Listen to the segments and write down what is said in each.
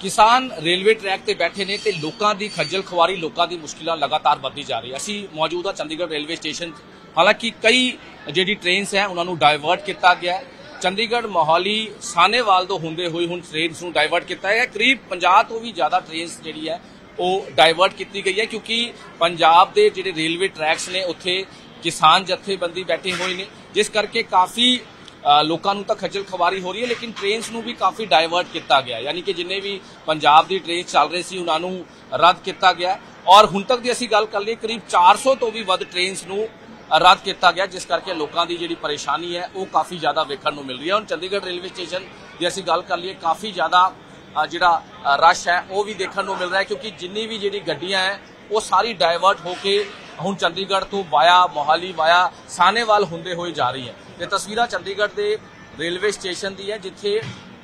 ਕਿਸਾਨ railway track ਤੇ ਬੈਠੇ ਨੇ ਤੇ ਲੋਕਾਂ ਦੀ ਖੱਜਲ ਖੁਆਰੀ, ਲੋਕਾਂ ਦੀ ਮੁਸ਼ਕਿਲਾਂ ਲਗਾਤਾਰ ਵੱਧਦੀ ਜਾ ਰਹੀ ਹੈ। ਅਸੀਂ ਮੌਜੂਦਾ ਚੰਡੀਗੜ੍ਹ ਰੇਲਵੇ ਸਟੇਸ਼ਨ ਹਾਲਾਂਕਿ ਕਈ ਜਿਹੜੀ ਟ੍ਰੇਨਸ ਹੈ, ਉਹਨਾਂ ਨੂੰ ਡਾਇਵਰਟ ਕੀਤਾ ਗਿਆ ਹੈ। ਚੰਡੀਗੜ੍ਹ ਮੋਹਾਲੀ ਸਾਨੇਵਾਲ ਤੋਂ ਹੁੰਦੇ ਹੋਏ ਹੁਣ ਟ੍ਰੇਨਸ ਨੂੰ ਡਾਇਵਰਟ ਕੀਤਾ ਹੈ। ਕਰੀਬ 50 ਤੋਂ ਵੀ ਜ਼ਿਆਦਾ ਟ੍ਰੇਨਸ ਜਿਹੜੀ ਹੈ, ਉਹ ਡਾਇਵਰਟ ਕੀਤੀ ਗਈ ਹੈ ਕਿਉਂਕਿ ਪੰਜਾਬ ਦੇ ਜਿਹੜੇ ਰੇਲਵੇ ਟਰੈਕਸ ਨੇ, ਉੱਥੇ ਕਿਸਾਨ ਜਥੇਬੰਦੀ ਬੈਠੇ ਹੋਏ ਨੇ। ਜਿਸ ਕਰਕੇ ਕਾਫੀ ਲੋਕਾਂ ਨੂੰ ਤਾਂ ਖੱਜਲ ਖਵਾਰੀ ਹੋ ਰਹੀ ਹੈ, ਲੇਕਿਨ ਟ੍ਰੇਨਸ ਨੂੰ ਵੀ ਕਾਫੀ ਡਾਇਵਰਟ ਕੀਤਾ ਗਿਆ ਯਾਨੀ ਕਿ ਜਿੰਨੇ ਵੀ ਪੰਜਾਬ ਦੀ ਟ੍ਰੇਨ ਚੱਲ ਰਹੀ ਸੀ, ਉਹਨਾਂ ਨੂੰ ਰੱਦ ਕੀਤਾ ਗਿਆ ਔਰ ਹੁਣ ਤੱਕ ਦੀ ਅਸੀਂ ਗੱਲ ਕਰ ਲਈਏ, ਕਰੀਬ 400 ਤੋਂ ਵੀ ਵੱਧ ਟ੍ਰੇਨਸ ਨੂੰ ਰੱਦ ਕੀਤਾ ਗਿਆ ਜਿਸ ਕਰਕੇ ਲੋਕਾਂ ਦੀ ਜਿਹੜੀ ਪਰੇਸ਼ਾਨੀ ਹੈ, ਉਹ ਕਾਫੀ ਜ਼ਿਆਦਾ ਵੇਖਣ ਨੂੰ ਮਿਲ ਰਹੀ ਹੈ। ਹੁਣ ਚੰਡੀਗੜ੍ਹ ਰੇਲਵੇ ਸਟੇਸ਼ਨ ਦੀ ਅਸੀਂ ਗੱਲ ਕਰ ਲਈਏ, ਕਾਫੀ ਜ਼ਿਆਦਾ ਜਿਹੜਾ ਰਸ਼ ਹੈ, ਉਹ ਵੀ ਦੇਖਣ ਨੂੰ ਮਿਲ ਰਿਹਾ ਹੈ, ਕਿਉਂਕਿ ਜਿੰਨੀ ਵੀ ਜਿਹੜੀ ਗੱਡੀਆਂ ਹੈ, ਉਹ ਸਾਰੀ ਡਾਇਵਰਟ ਹੋ ਕੇ ਹੁਣ ਚੰਡੀਗੜ੍ਹ ਤੋਂ ਵਾਇਆ ਮੋਹਾਲੀ ਵਾਇਆ ਸਾਨੇਵਾਲ ਹੁੰਦੇ ਹੋਏ ਜਾ ਰਹੀ ਹੈ ਇਹ ਤਸਵੀਰਾਂ ਚੰਡੀਗੜ੍ਹ ਦੇ ਰੇਲਵੇ ਸਟੇਸ਼ਨ ਦੀ ਹੈ ਜਿੱਥੇ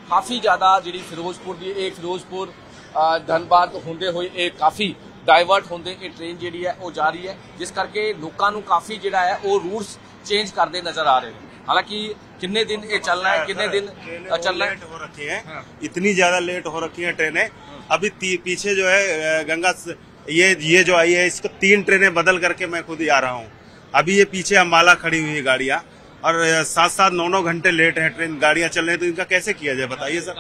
ਕਾਫੀ ਜ਼ਿਆਦਾ ਜਿਹੜੀ ਫਿਰੋਜ਼ਪੁਰ ਦੀ ਇਹ ਫਿਰੋਜ਼ਪੁਰ ਅ, ਧਨਬਾਦ ਹੁੰਦੇ ਹੋਏ ਇਹ ਕਾਫੀ ਡਾਇਵਰਟ ਹੁੰਦੇ ਇਹ ਟ੍ਰੇਨ ਜਿਹੜੀ ਹੈ ਉਹ ਜਾ ਰਹੀ ਹੈ ਜਿਸ ਕਰਕੇ ਲੋਕਾਂ ਨੂੰ ਕਾਫੀ ਜਿਹੜਾ ਹੈ ਉਹ ਰੂਟਸ ਚੇਂਜ ਕਰਦੇ ਨਜ਼ਰ ਆ ਰਹੇ ਨੇ ਹਾਲਾਂਕਿ ਕਿੰਨੇ ਦਿਨ ਇਹ ਚੱਲਣਾ ਹੈ ਕਿੰਨੇ ਦਿਨ ਅ, ਚੱਲਣਾ है लेट हो रखी है इतनी ज्यादा लेट हो रखी है ट्रेनें अभी ती- पीछे जो है अ, गंगा स- ये ये जो आई है इसको तीन ट्रेनें बदल करके मैं खुद ही आ रहा हूँ। अभी ये पीछे अम्बाला खड़ी हुई है गाड़ियाँ और साथ सात सात नौ नौ घंटे लेट है ट्रेन गाड़ियाँ चल रही है तो इनका कैसे किया जाए बताइए सर?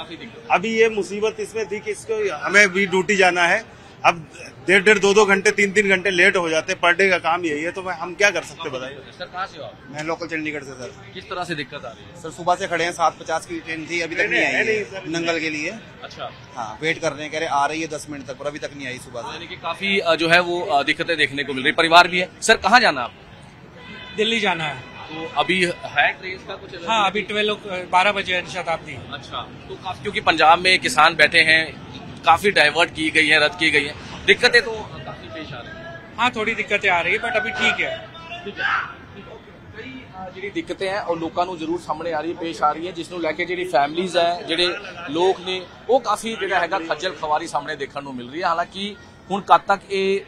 अभी ये मुसीबत इसमें थी कि इसको हमें भी ड्यूटी जाना है अब डेढ़ डेढ़ दो दो घंटे तीन तीन घंटे लेट हो जाते पर डे का काम यही है तो मैं हम क्या कर सकते बताइए? सर कहाँ से हो आप? मैं लोकल चंडीगढ़ से सर। किस तरह से दिक्कत आ रही है? सर सुबह से खड़े हैं सात पचास की ट्रेन थी अभी तक नहीं आई है नंगल के लिए। अच्छा। हाँ वेट कर रहे हैं कह रहे आ रही है दस मिनट तक पर अभी तक नहीं आई सुबह से। यानी कि काफ़ी जो है वो दिक्कतें देखने को मिल रही परिवार भी है। सर कहाँ जाना आप दिल्ली जाना है। तो अभी है ट्रेन का कुछ हाँ अभी ट्वेल्व बारह बजे शताब्दी अच्छा तो क्योंकि पंजाब में किसान बैठे हैं काफी डाइवर्ट की गई है रद्द की गई है दिक्कतें तो काफी पेश आ रही हैं हाँ थोड़ी दिक्कतें आ रही है बट अभी ठीक है ਠੀਕ ਹੈ ਕਈ ਅ, ਜਿਹੜੀ ਦਿੱਕਤਾਂ ਹੈ ਉਹ ਲੋਕਾਂ ਨੂੰ ਜ਼ਰੂਰ ਸਾਹਮਣੇ ਆ ਰਹੀ ਹੈ ਪੇਸ਼ ਆ ਰਹੀ ਹੈ ਜਿਸ ਨੂੰ ਲੈ ਕੇ ਜਿਹੜੀ ਫੈਮਲੀਆਂ ਹੈ ਜਿਹੜੇ ਲੋਕ ਨੇ ਉਹ ਕਾਫੀ ਜਿਹੜਾ ਹੈਗਾ ਖੱਜਲ ਖਵਾਰੀ ਸਾਹਮਣੇ ਦੇਖਣ ਨੂੰ ਮਿਲ ਰਹੀ ਹੈ ਹਾਲਾਂਕਿ ਹੁਣ ਕਦ ਤੱਕ ਇਹ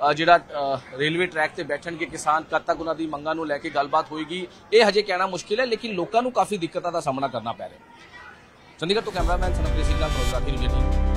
ਅ, ਜਿਹੜਾ ਅ, ਰੇਲਵੇ ਟਰੈਕ ਤੇ ਬੈਠਣਗੇ ਕਿਸਾਨ ਕਦ ਤੱਕ ਉਹਨਾਂ ਦੀ ਮੰਗਾਂ ਨੂੰ ਲੈ ਕੇ ਗੱਲਬਾਤ ਹੋਏਗੀ ਇਹ ਹਜੇ ਕਹਿਣਾ ਮੁਸ਼ਕਿਲ ਹੈ ਲੇਕਿਨ ਲੋਕਾਂ ਨੂੰ ਕਾਫੀ ਦਿੱਕਤਾਂ ਦਾ ਸਾਹਮਣਾ ਕਰਨਾ ਪੈ ਰਿਹਾ ਚੰਡੀਗੜ੍ਹ ਤੋਂ ਕੈਮਰਾਮੈਨ ਸਨਪ੍ਰੀਤ ਸਿੰਘ ਨਾਲ ਪ੍ਰੋਗਰਾਮ ਦੀ